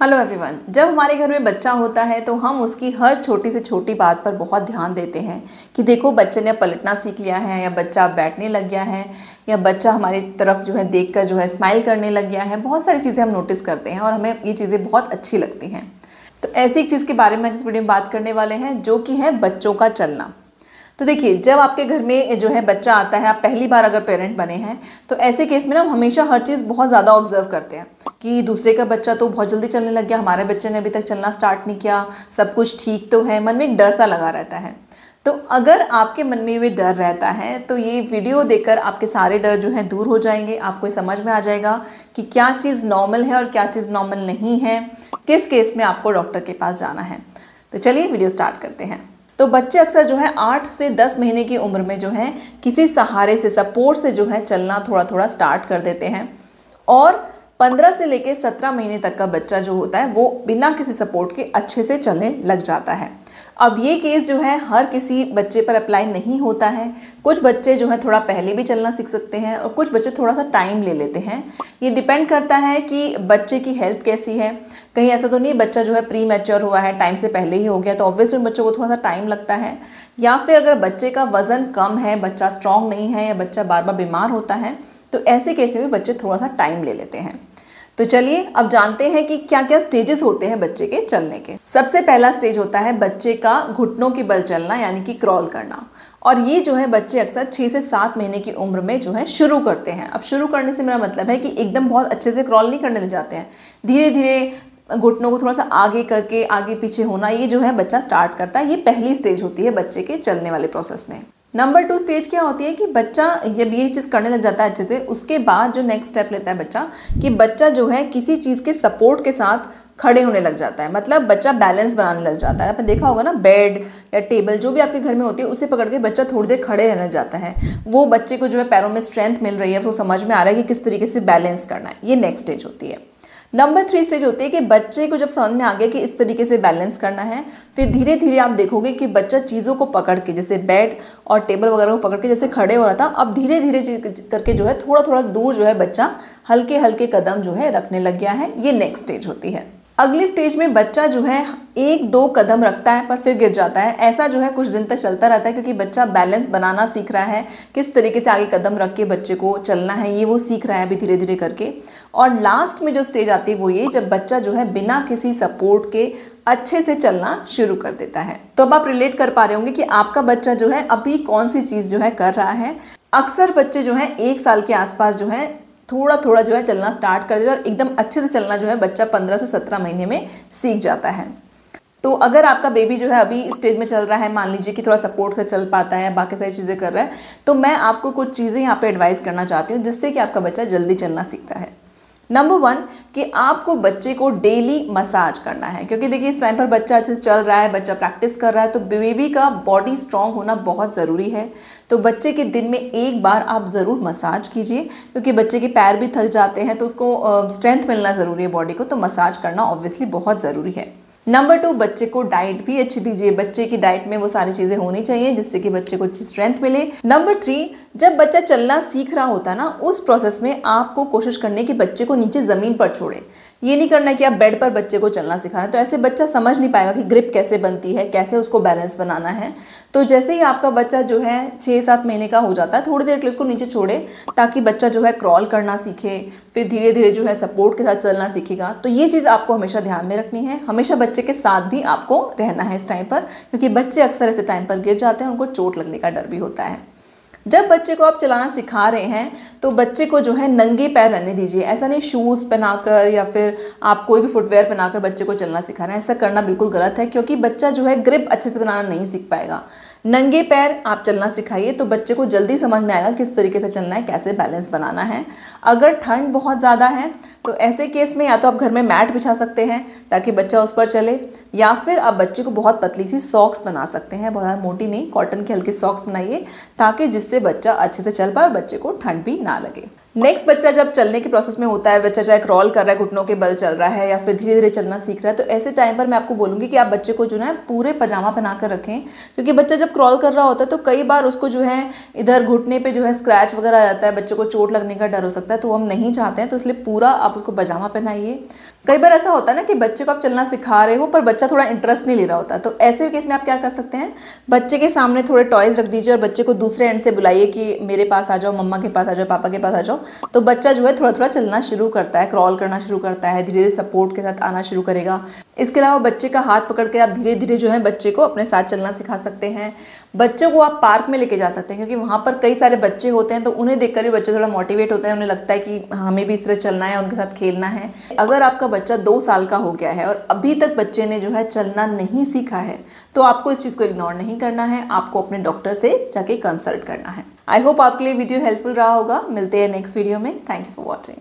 Hello everyone जब हमारे घर में बच्चा होता है तो हम उसकी हर छोटी से छोटी बात पर बहुत ध्यान देते हैं कि देखो बच्चे ने पलटना सीख लिया है या बच्चा बैठने लग गया है या बच्चा हमारी तरफ़ जो है देखकर जो है स्माइल करने लग गया है। बहुत सारी चीज़ें हम नोटिस करते हैं और हमें ये चीज़ें बहुत अच्छी लगती हैं। तो ऐसी एक चीज़ के बारे में जिस वीडियो में बात करने वाले हैं जो कि है बच्चों का चलना। तो देखिए, जब आपके घर में जो है बच्चा आता है, आप पहली बार अगर पेरेंट बने हैं तो ऐसे केस में ना हम हमेशा हर चीज़ बहुत ज़्यादा ऑब्ज़र्व करते हैं कि दूसरे का बच्चा तो बहुत जल्दी चलने लग गया, हमारे बच्चे ने अभी तक चलना स्टार्ट नहीं किया, सब कुछ ठीक तो है, मन में एक डर सा लगा रहता है। तो अगर आपके मन में ये डर रहता है तो ये वीडियो देखकर आपके सारे डर जो हैं दूर हो जाएँगे, आपको समझ में आ जाएगा कि क्या चीज़ नॉर्मल है और क्या चीज़ नॉर्मल नहीं है, किस केस में आपको डॉक्टर के पास जाना है। तो चलिए वीडियो स्टार्ट करते हैं। तो बच्चे अक्सर जो है आठ से दस महीने की उम्र में जो है किसी सहारे से सपोर्ट से जो है चलना थोड़ा थोड़ा स्टार्ट कर देते हैं। और पंद्रह से लेकर सत्रह महीने तक का बच्चा जो होता है, वो बिना किसी सपोर्ट के अच्छे से चलने लग जाता है। अब ये केस जो है, हर किसी बच्चे पर अप्लाई नहीं होता है। कुछ बच्चे जो है, थोड़ा पहले भी चलना सीख सकते हैं और कुछ बच्चे थोड़ा सा टाइम ले लेते हैं। ये डिपेंड करता है कि बच्चे की हेल्थ कैसी है। कहीं ऐसा तो नहीं बच्चा जो है प्री मैच्योर हुआ है टाइम से पहले ही हो गया तो ऑब्वियसली बच्चों को थोड़ा सा टाइम लगता है। या फिर अगर बच्चे का वज़न कम है, बच्चा स्ट्रांग नहीं है या बच्चा बार बार बीमार होता है तो ऐसे केस में बच्चे थोड़ा सा टाइम ले लेते हैं। तो चलिए अब जानते हैं कि क्या क्या स्टेजेस होते हैं बच्चे के चलने के। सबसे पहला स्टेज होता है बच्चे का घुटनों के बल चलना, यानी कि क्रॉल करना। और ये जो है बच्चे अक्सर छः से सात महीने की उम्र में जो है शुरू करते हैं। अब शुरू करने से मेरा मतलब है कि एकदम बहुत अच्छे से क्रॉल नहीं करने जाते हैं। धीरे धीरे घुटनों को थोड़ा सा आगे करके, आगे पीछे होना, ये जो है बच्चा स्टार्ट करता है। ये पहली स्टेज होती है बच्चे के चलने वाले प्रोसेस में। नंबर टू स्टेज क्या होती है कि बच्चा जब ये चीज़ करने लग जाता है अच्छे से, उसके बाद जो नेक्स्ट स्टेप लेता है बच्चा, कि बच्चा जो है किसी चीज़ के सपोर्ट के साथ खड़े होने लग जाता है। मतलब बच्चा बैलेंस बनाने लग जाता है। आपने देखा होगा ना बेड या टेबल जो भी आपके घर में होती है, उसे पकड़ के बच्चा थोड़ी देर खड़े रहने जाता है। वो बच्चे को जो है पैरों में स्ट्रेंथ मिल रही है, वो समझ में आ रहा है कि किस तरीके से बैलेंस करना है। ये नेक्स्ट स्टेज होती है। नंबर थ्री स्टेज होती है कि बच्चे को जब समझ में आ गया कि इस तरीके से बैलेंस करना है, फिर धीरे धीरे आप देखोगे कि बच्चा चीज़ों को पकड़ के, जैसे बेड और टेबल वगैरह को पकड़ के, जैसे खड़े हो रहा था, अब धीरे धीरे करके जो है थोड़ा थोड़ा दूर जो है बच्चा हल्के हल्के कदम जो है रखने लग गया है। ये नेक्स्ट स्टेज होती है। अगली स्टेज में बच्चा जो है, एक दो कदम रखता है, पर फिर गिर जाता है। ऐसा जो है, कुछ दिन तक चलता रहता है, क्योंकि बच्चा बैलेंस बनाना सीख रहा है, किस तरीके से आगे कदम रख के बच्चे को चलना है, ये वो सीख रहा है अभी धीरे धीरे करके। और लास्ट में जो स्टेज आती है, वो ये, जब बच्चा जो है, बिना किसी सपोर्ट के अच्छे से चलना शुरू कर देता है। तो अब आप रिलेट कर पा रहे होंगे कि आपका बच्चा जो है, अभी कौन सी चीज़ जो है, कर रहा है। अक्सर बच्चे जो है, एक साल के आसपास जो है थोड़ा थोड़ा जो है चलना स्टार्ट कर देते और एकदम अच्छे से चलना जो है बच्चा पंद्रह से सत्रह महीने में सीख जाता है। तो अगर आपका बेबी जो है अभी स्टेज में चल रहा है, मान लीजिए कि थोड़ा सपोर्ट से चल पाता है, बाकी सारी चीज़ें कर रहा है तो मैं आपको कुछ चीज़ें यहाँ पे एडवाइस करना चाहती हूँ जिससे कि आपका बच्चा जल्दी चलना सीखता है। नंबर वन कि आपको बच्चे को डेली मसाज करना है। क्योंकि देखिए, इस टाइम पर बच्चा अच्छे से चल रहा है, बच्चा प्रैक्टिस कर रहा है तो बेबी का बॉडी स्ट्रांग होना बहुत ज़रूरी है। तो बच्चे के दिन में एक बार आप ज़रूर मसाज कीजिए, क्योंकि बच्चे के पैर भी थक जाते हैं तो उसको स्ट्रेंथ मिलना ज़रूरी है बॉडी को तो मसाज करना ऑब्वियसली बहुत ज़रूरी है। नंबर टू बच्चे को डाइट भी अच्छी दीजिए। बच्चे की डाइट में वो सारी चीज़ें होनी चाहिए, जिससे कि बच्चे को अच्छी स्ट्रेंथ मिले। नंबर थ्री जब बच्चा चलना सीख रहा होता ना, उस प्रोसेस में आपको कोशिश करने की बच्चे को नीचे ज़मीन पर छोड़ें। ये नहीं करना कि आप बेड पर बच्चे को चलना सिखा सिखाना तो ऐसे बच्चा समझ नहीं पाएगा कि ग्रिप कैसे बनती है, कैसे उसको बैलेंस बनाना है। तो जैसे ही आपका बच्चा जो है छः सात महीने का हो जाता है, थोड़ी देर के लिए उसको नीचे छोड़े, ताकि बच्चा जो है क्रॉल करना सीखे, फिर धीरे धीरे जो है सपोर्ट के साथ चलना सीखेगा। तो ये चीज़ आपको हमेशा ध्यान में रखनी है। हमेशा बच्चे के साथ भी आपको रहना है इस टाइम पर, क्योंकि बच्चे अक्सर ऐसे टाइम पर गिर जाते हैं, उनको चोट लगने का डर भी होता है। जब बच्चे को आप चलाना सिखा रहे हैं तो बच्चे को जो है नंगे पैर रहने दीजिए। ऐसा नहीं शूज़ पहनाकर या फिर आप कोई भी फुटवेयर पहनाकर बच्चे को चलना सिखा रहे हैं। ऐसा करना बिल्कुल गलत है, क्योंकि बच्चा जो है ग्रिप अच्छे से बनाना नहीं सीख पाएगा। नंगे पैर आप चलना सिखाइए तो बच्चे को जल्दी समझ में आएगा किस तरीके से चलना है, कैसे बैलेंस बनाना है। अगर ठंड बहुत ज़्यादा है तो ऐसे केस में या तो आप घर में मैट बिछा सकते हैं ताकि बच्चा उस पर चले, या फिर आप बच्चे को बहुत पतली सी सॉक्स बना सकते हैं, बहुत मोटी नहीं कॉटन की हल्की सॉक्स बनाइए, ताकि जिससे बच्चा अच्छे से चल पाए और बच्चे को ठंड भी ना लगे। नेक्स्ट बच्चा जब चलने के प्रोसेस में होता है, बच्चा चाहे क्रॉल कर रहा है, घुटनों के बल चल रहा है या फिर धीरे धीरे चलना सीख रहा है तो ऐसे टाइम पर मैं आपको बोलूँगी कि आप बच्चे को जो है पूरे पजामा पहना कर रखें, क्योंकि बच्चा जब क्रॉल कर रहा होता है तो कई बार उसको जो है इधर घुटने पर जो है स्क्रैच वगैरह आ जाता है, बच्चे को चोट लगने का डर हो सकता है तो हम नहीं चाहते हैं तो इसलिए पूरा आप उसको पजामा पहनाइए। कई बार ऐसा होता है ना कि बच्चे को आप चलना सिखा रहे हो, पर बच्चा थोड़ा इंटरेस्ट नहीं ले रहा होता। तो ऐसे केस में आप क्या कर सकते हैं? बच्चे के सामने थोड़े टॉयज रख दीजिए और बच्चे को दूसरे एंड से बुलाइए कि मेरे पास आ जाओ, मम्मा के पास आ जाओ, पापा के पास आ जाओ। तो बच्चा जो है थोड़ा थोड़ा चलना शुरू करता है क्रॉल करना शुरू करता है धीरे धीरे सपोर्ट के साथ आना शुरू करेगा। इसके अलावा बच्चे का हाथ पकड़ के आप धीरे धीरे जो है बच्चे को अपने साथ चलना सिखा सकते हैं। बच्चों को आप पार्क में लेके जा सकते हैं, क्योंकि वहाँ पर कई सारे बच्चे होते हैं तो उन्हें देखकर भी बच्चे थोड़ा मोटिवेट होते हैं, उन्हें लगता है कि हमें भी इस तरह चलना है, उनके साथ खेलना है। अगर आपका बच्चा दो साल का हो गया है और अभी तक बच्चे ने जो है चलना नहीं सीखा है तो आपको इस चीज़ को इग्नोर नहीं करना है, आपको अपने डॉक्टर से जाके कंसल्ट करना है। आई होप आपके लिए वीडियो हेल्पफुल रहा होगा। मिलते हैं नेक्स्ट वीडियो में। Thank you for watching